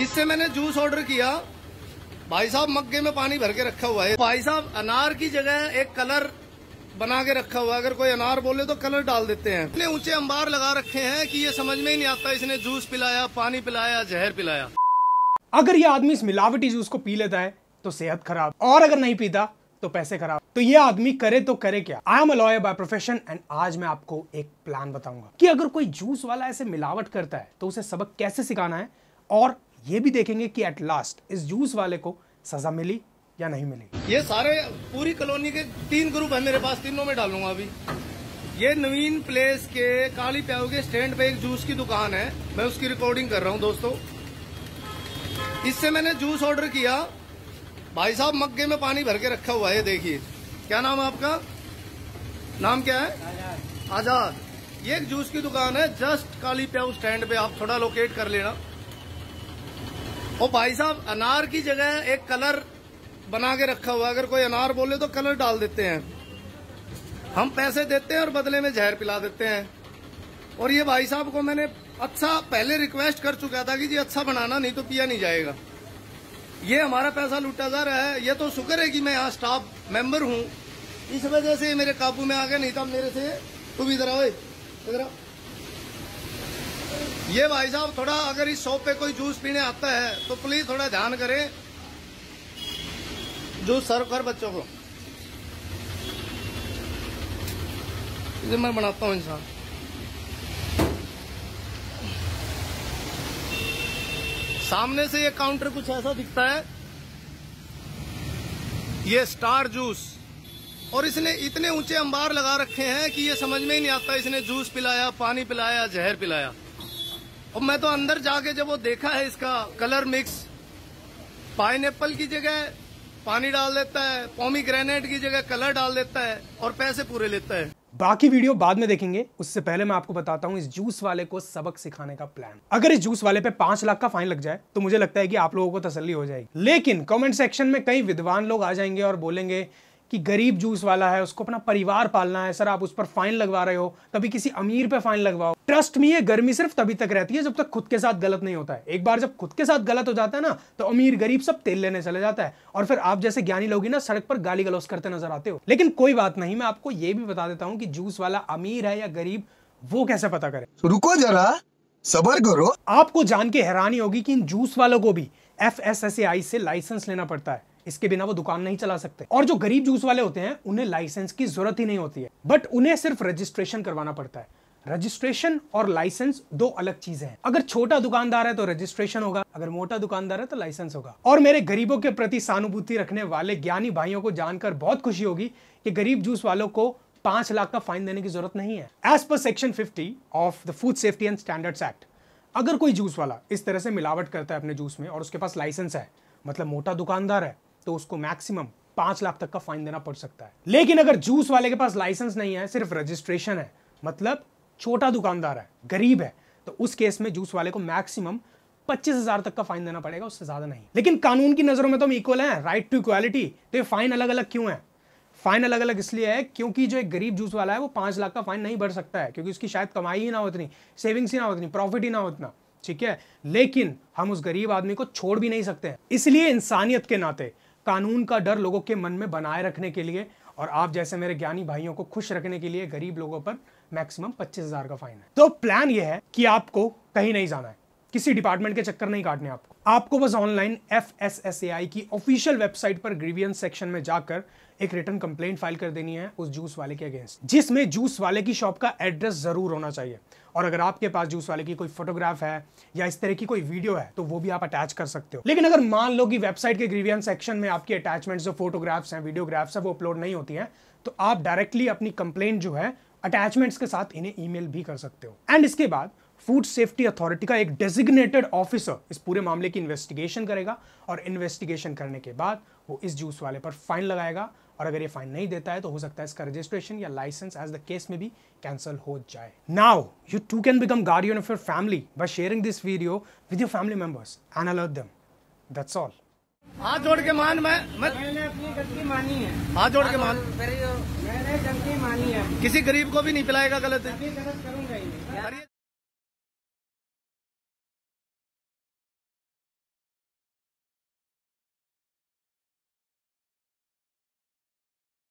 इससे मैंने juice order किया। भाई साहब, मग्गे में पानी भर के रखा हुआ है। भाई साहब, अनार की जगह एक कलर बना के रखा हुआ है। अगर कोई अनार बोले तो कलर डाल देते हैं। इतने ऊँचे अंबार लगा रखे हैं कि ये समझ में ही नहीं आता इसने जूस पिलाया, पानी पिलाया, जहर पिलाया। अगर ये आदमी इस मिलावटी जूस को पी लेता है तो सेहत खराब। और अगर नहीं पीता तो पैसे खराब। तो ये आदमी करे तो करे क्या? I am lawyer by profession and आज मैं आपको एक प्लान बताऊँगा कि अगर कोई जूस वाला ऐसे मिलावट करता है तो उसे सबक कैसे सिखाना है? और ये भी देखेंगे कि एट लास्ट इस जूस वाले को सजा मिली या नहीं मिली। ये सारे पूरी कॉलोनी के तीन ग्रुप है मेरे पास, तीनों में डालूँगा अभी। ये नवीन प्लेस के काली प्याऊ के स्टैंड पे एक जूस की दुकान है। मैं उसकी रिकॉर्डिंग कर रहा हूँ, दोस्तों। इससे मैंने जूस ऑर्डर किया। भाई साहब, मग्गे में पानी भर के रखा हुआ है देखिए। क्या नाम है आपका? नाम क्या है? आज़ाद। ये एक जूस की दुकान है जस्ट काली प्याऊ स्टैंड पे। आप थोड़ा लोकेट कर लेना। और भाई साहब, अनार की जगह एक कलर बना के रखा हुआ अगर कोई अनार बोले तो कलर डाल देते हैं। हम पैसे देते हैं और बदले में जहर पिला देते हैं। और ये भाई साहब को मैंने अच्छा पहले रिक्वेस्ट कर चुका था कि जी अच्छा बनाना, नहीं तो पिया नहीं जाएगा। ये हमारा पैसा लूटा जा रहा है। ये तो शुक्र है कि मैं यहाँ स्टाफ मेंबर हूँ। इस वजह से मेरे काबू में आ गया, नहीं तो मेरे से तुम इधर आओ इधर आओ। ये भाई साहब, थोड़ा अगर इस शॉप पे कोई जूस पीने आता है तो प्लीज़ थोड़ा ध्यान करें। जूस सर्व कर बच्चों को। इसे मैं बनाता हूँ इंसान सामने से ये काउंटर कुछ ऐसा दिखता है। ये स्टार जूस और इसने इतने ऊँचे अंबार लगा रखे हैं कि ये समझ में ही नहीं आता इसने जूस पिलाया, पानी पिलाया, जहर पिलाया। और मैं तो अंदर जाके जब वो देखा है इसका कलर मिक्स पाइन की जगह पानी डाल देता है पॉमी ग्रेनेट की जगह कलर डाल देता है और पैसे पूरे लेता है। बाकी वीडियो बाद में देखेंगे। उससे पहले मैं आपको बताता हूँ इस जूस वाले को सबक सिखाने का प्लान अगर इस जूस वाले पे पाँच लाख का फाइन लग जाए तो मुझे लगता है कि आप लोगों को तसल्ली हो जाएगी। लेकिन कमेंट सेक्शन में कई विद्वान लोग आ जाएँगे और बोलेंगे कि गरीब जूस वाला है उसको अपना परिवार पालना है सर आप उस पर फाइन लगवा रहे हो कभी किसी अमीर पे फाइन लगवाओ। ट्रस्ट में ये गर्मी सिर्फ़ तभी तक रहती है जब तक खुद के साथ गलत नहीं होता है। एक बार जब खुद के साथ गलत हो जाता है ना तो अमीर गरीब सब तेल लेने चले जाता है। और फिर आप जैसे ज्ञानी लोग ना सड़क पर गाली गलौस करते नज़र आते हो। लेकिन कोई बात नहीं मैं आपको ये भी बता देता हूँ कि जूस वाला अमीर है या गरीब वो कैसे पता करे? रुको जरा सबर करो। आपको जान के हैरानी होगी कि इन जूस वालों को भी एफ़ से लाइसेंस लेना पड़ता है। इसके बिना वो दुकान नहीं चला सकते। और जो गरीब जूस वाले होते हैं, उन्हें लाइसेंस की ज़रूरत ही नहीं होती है। बट उन्हें सिर्फ़ रजिस्ट्रेशन करवाना पड़ता है। रजिस्ट्रेशन और लाइसेंस दो अलग चीज़ें हैं। अगर छोटा दुकानदार है तो रजिस्ट्रेशन होगा, अगर मोटा दुकानदार है तो लाइसेंस होगा। और मेरे गरीबों के प्रति सहानुभूति रखने वाले ज्ञानी भाइयों को जानकर बहुत खुशी होगी कि गरीब जूस वालों को पाँच लाख का फाइन देने की ज़रूरत नहीं है। As per section fifty of the food safety and standards act अगर कोई जूस वाला इस तरह से मिलावट करता है अपने जूस में और उसके पास लाइसेंस है मतलब मोटा दुकानदार है तो उसको मैक्सिमम पाँच लाख तक का फाइन देना पड़ सकता है। लेकिन अगर जूस वाले के पास लाइसेंस नहीं है, सिर्फ़ रजिस्ट्रेशन है मतलब छोटा दुकानदार है, गरीब है तो उस केस में जूस वाले को मैक्सिमम पच्चीस हज़ार तक का फाइन देना पड़ेगा, उससे ज़्यादा नहीं। लेकिन कानून की नज़रों में तो हम इक्वल हैं राइट टू इक्वालिटी तो ये फाइन अलग अलग क्यों है? फाइन अलग अलग इसलिए है क्योंकि जो एक गरीब जूस वाला है, वो पाँच लाख का फाइन नहीं भर सकता है, क्योंकि उसकी शायद कमाई ही ना हो सेविंग्स ही ना हो प्रॉफिट ही ना हो ठीक है? लेकिन हम उस गरीब आदमी को छोड़ भी नहीं सकते इसलिए इंसानियत के नाते कानून का डर लोगों के मन में बनाए रखने के लिए और आप जैसे मेरे ज्ञानी भाइयों को खुश रखने के लिए गरीब लोगों पर मैक्सिमम पच्चीस हज़ार का फाइन है। तो प्लान यह है कि आपको कहीं नहीं जाना है। किसी डिपार्टमेंट के चक्कर नहीं काटने आपको। आपको बस online F S S A I की ऑफिशियल वेबसाइट पर ग्रीवियंस सेक्शन में जाकर एक रिटर्न कंप्लेंट फ़ाइल कर देनी है उस जूस वाले के अगेंस्ट जिसमें जूस वाले की शॉप का एड्रेस ज़रूर होना चाहिए। और अगर आपके पास जूस वाले की कोई फोटोग्राफ है या इस तरह की कोई वीडियो है तो वो भी आप अटैच कर सकते हो। लेकिन अगर मान लो कि वेबसाइट के ग्रीवियंस सेक्शन में आपकी अटैचमेंट जो फोटोग्राफ्स हैं वीडियोग्राफ्स है, वो अपलोड नहीं होती है तो आप डायरेक्टली अपनी कंप्लेंट जो है अटैचमेंट्स के साथ इन्हें ईमेल भी कर सकते हो। एंड इसके बाद फ़ूड सेफ्टी अथॉरिटी का एक डेजिग्नेटेड ऑफिसर इस पूरे मामले की इन्वेस्टिगेशन करेगा और इन्वेस्टिगेशन करने के बाद वो इस जूस वाले पर फाइन लगाएगा और अगर ये फाइन नहीं देता है तो हो सकता है इसका रजिस्ट्रेशन या लाइसेंस एज द केस में भी कैंसिल हो जाए। Now you too can become guardian of your family by sharing this video with your family members and alert them that's all हाथ जोड़ के मान मैं मैं मैंने अपनी गलती मानी है। हाथ जोड़ के मान। मैंने गलती मानी है। किसी गरीब को भी नहीं पिलाएगा गलत। अभी गलत करूँगा ही